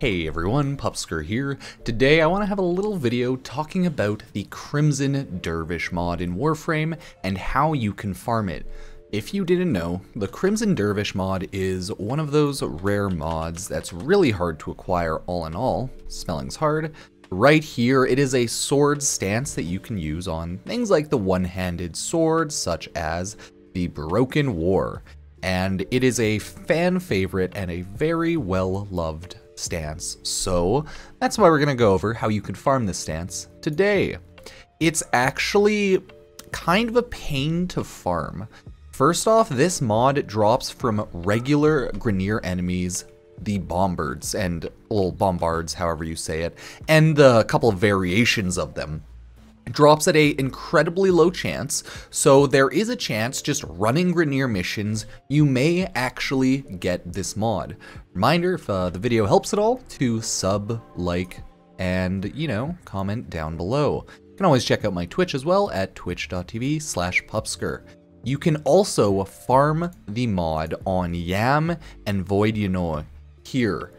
Hey everyone, Pupsker here. Today I want to have a little video talking about the Crimson Dervish mod in Warframe and how you can farm it. If you didn't know, the Crimson Dervish mod is one of those rare mods that's really hard to acquire all in all, spelling's hard. Right here, it is a sword stance that you can use on things like the one-handed sword, such as the Broken War and it is a fan favorite and a very well loved stance. So that's why we're going to go over how you can farm this stance today. It's actually kind of a pain to farm. First off, this mod drops from regular Grineer enemies, the Bombards, and, well, Bombards, however you say it, and the couple of variations of them drops at a incredibly low chance, so there is a chance just running Grineer missions, you may actually get this mod. Reminder, if uh, the video helps at all, to sub, like, and, you know, comment down below. You can always check out my Twitch as well at twitch.tv slash pupsker. You can also farm the mod on Yam and Void Yunoi here.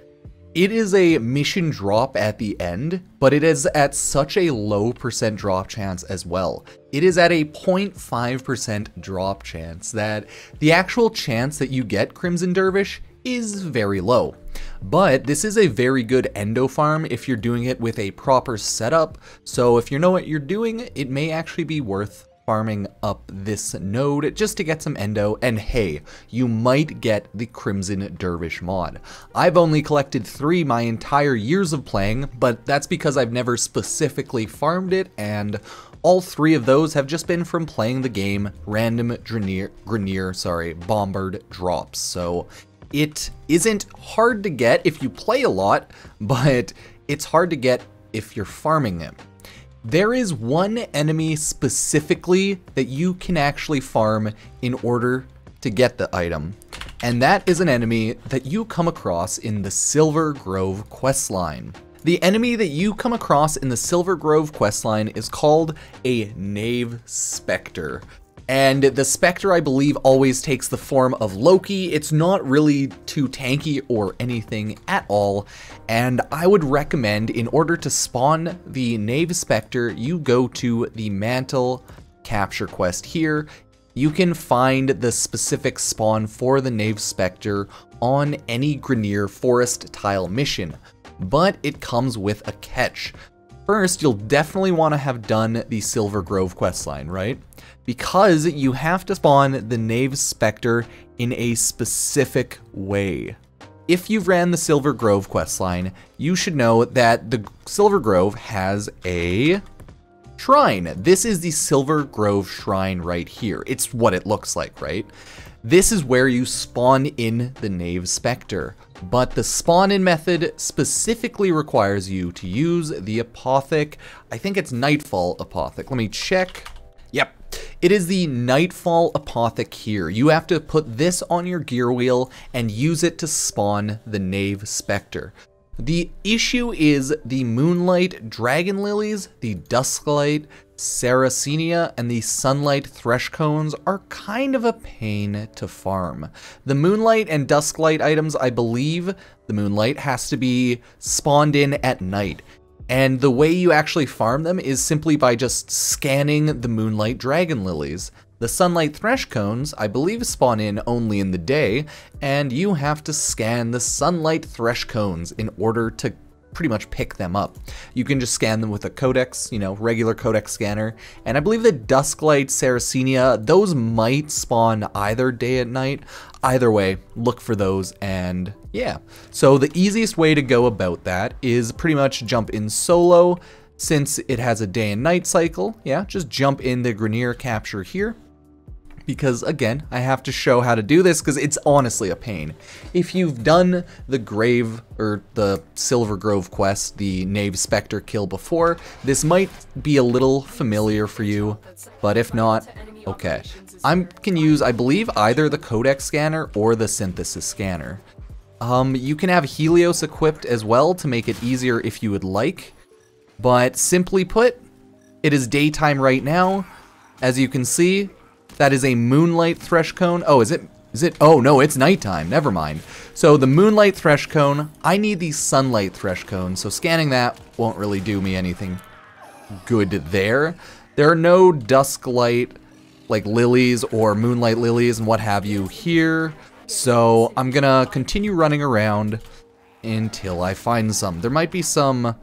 It is a mission drop at the end, but it is at such a low percent drop chance as well. It is at a 0.5% drop chance that the actual chance that you get Crimson Dervish is very low. But this is a very good endo farm if you're doing it with a proper setup, so if you know what you're doing, it may actually be worth farming up this node just to get some endo, and hey, you might get the Crimson Dervish mod. I've only collected three my entire years of playing, but that's because I've never specifically farmed it, and all three of those have just been from playing the game random Grineer, Grineer sorry, Bombard drops. So it isn't hard to get if you play a lot, but it's hard to get if you're farming them. There is one enemy specifically that you can actually farm in order to get the item, and that is an enemy that you come across in the Silver Grove questline. The enemy that you come across in the Silver Grove questline is called a Knave Spectre. And the Spectre, I believe, always takes the form of Loki. It's not really too tanky or anything at all. And I would recommend, in order to spawn the Knave Spectre, you go to the Mantle capture quest here. You can find the specific spawn for the Knave Spectre on any Grineer Forest tile mission, but it comes with a catch. First, you'll definitely want to have done the Silver Grove questline, right? Because you have to spawn the Knave Spectre in a specific way. If you've ran the Silver Grove questline, you should know that the Silver Grove has a shrine. This is the Silver Grove shrine right here. It's what it looks like, right? This is where you spawn in the Knave Spectre, but the spawn in method specifically requires you to use the Apothic, I think it's Nightfall Apothic. Let me check. Yep, it is the Nightfall Apothic here. You have to put this on your gear wheel and use it to spawn the Knave Spectre. The issue is the Moonlight Dragon Lilies, the Dusklight Sarracenia, and the Sunlight Thresh Cones are kind of a pain to farm. The Moonlight and Dusklight items, I believe the Moonlight has to be spawned in at night. And the way you actually farm them is simply by just scanning the Moonlight Dragon Lilies. The Sunlight Thresh Cones, I believe, spawn in only in the day, and you have to scan the Sunlight Thresh Cones in order to pretty much pick them up. You can just scan them with a codex, you know, regular codex scanner. And I believe that Dusklight, Sarracenia, those might spawn either day and night. Either way, look for those and yeah. So the easiest way to go about that is pretty much jump in solo. Since it has a day and night cycle, yeah, just jump in the Grineer capture here because again, I have to show how to do this because it's honestly a pain. If you've done the Grave or the Silver Grove quest, the Knave Spectre kill before, this might be a little familiar for you, but if not, okay. I can use, I believe, either the Codex scanner or the Synthesis scanner. Um, you can have Helios equipped as well to make it easier if you would like, but simply put, it is daytime right now. As you can see, that is a Moonlight Thresh Cone. Oh, is it? Is it? Oh, no, it's nighttime. Never mind. So the Moonlight Thresh Cone, I need the Sunlight Thresh Cone, so scanning that won't really do me anything good there. There are no Dusk Light, like lilies or Moonlight lilies and what have you here, so I'm gonna continue running around until I find some. There might be some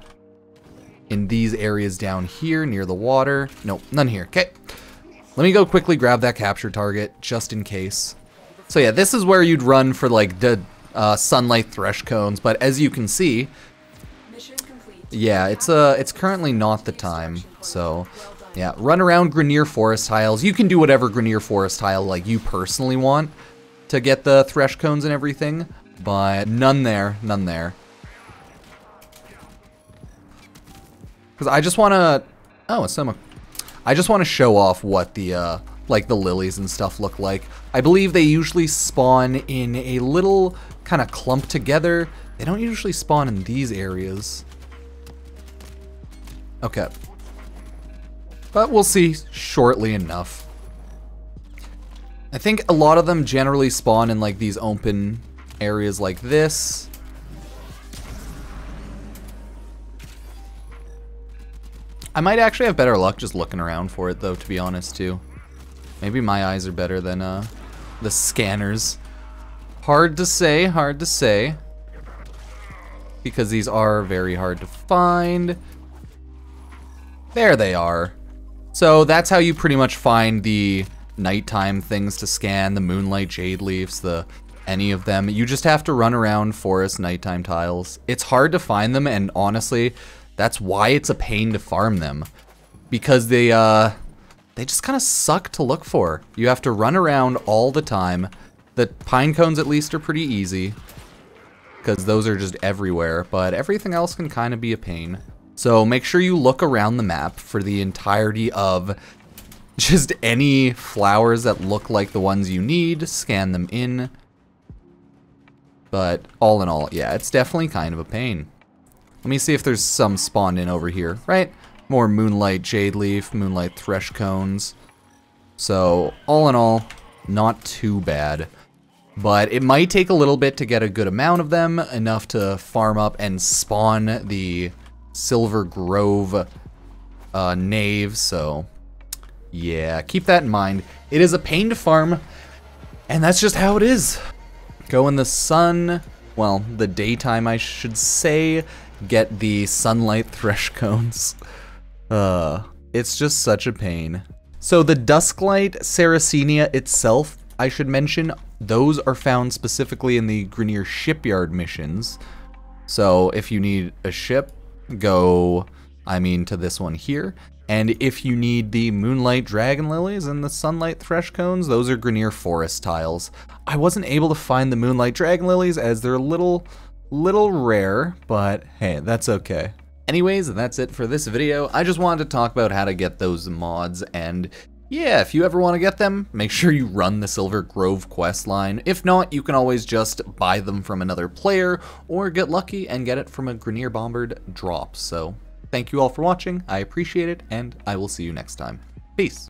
in these areas down here near the water. Nope, none here. Okay. Let me go quickly grab that capture target just in case. So yeah, this is where you'd run for like the uh, sunlight thresh cones, but as you can see, yeah, it's uh, it's currently not the time. So yeah, run around Grineer Forest tiles. You can do whatever Grineer Forest tile like you personally want to get the thresh cones and everything, but none there, none there. Because I just want to, oh, it's some, I just want to show off what the uh, like the lilies and stuff look like. I believe they usually spawn in a little kind of clump together. They don't usually spawn in these areas. Okay. But we'll see shortly enough. I think a lot of them generally spawn in like these open areas like this. I might actually have better luck just looking around for it though, to be honest too. Maybe my eyes are better than uh, the scanners. Hard to say, hard to say. Because these are very hard to find. There they are. So that's how you pretty much find the nighttime things to scan, the moonlight jade leaves, the any of them. You just have to run around forest nighttime tiles. It's hard to find them and honestly, that's why it's a pain to farm them. Because they uh they just kind of suck to look for. You have to run around all the time. The pine cones at least are pretty easy because those are just everywhere, but everything else can kind of be a pain. So make sure you look around the map for the entirety of just any flowers that look like the ones you need, scan them in. But all in all, yeah, it's definitely kind of a pain. Let me see if there's some spawned in over here, right? More Moonlight Jade Leaf, Moonlight Thresh Cones. So, all in all, not too bad. But it might take a little bit to get a good amount of them, enough to farm up and spawn the Silver Grove uh, Knave, so yeah, keep that in mind. It is a pain to farm, and that's just how it is. Go in the sun, well, the daytime I should say, get the sunlight thresh cones. Uh, it's just such a pain. So the Dusklight Sarracenia itself, I should mention, those are found specifically in the Grineer Shipyard missions. So if you need a ship, go, I mean, to this one here. And if you need the Moonlight Dragon Lilies and the Sunlight Thresh Cones, those are Grineer Forest tiles. I wasn't able to find the Moonlight Dragon Lilies as they're a little, little rare, but hey, that's okay. Anyways, that's it for this video. I just wanted to talk about how to get those mods, and yeah, if you ever want to get them, make sure you run the Silver Grove quest line. If not, you can always just buy them from another player, or get lucky and get it from a Grineer Bombard drop. So, thank you all for watching, I appreciate it, and I will see you next time. Peace!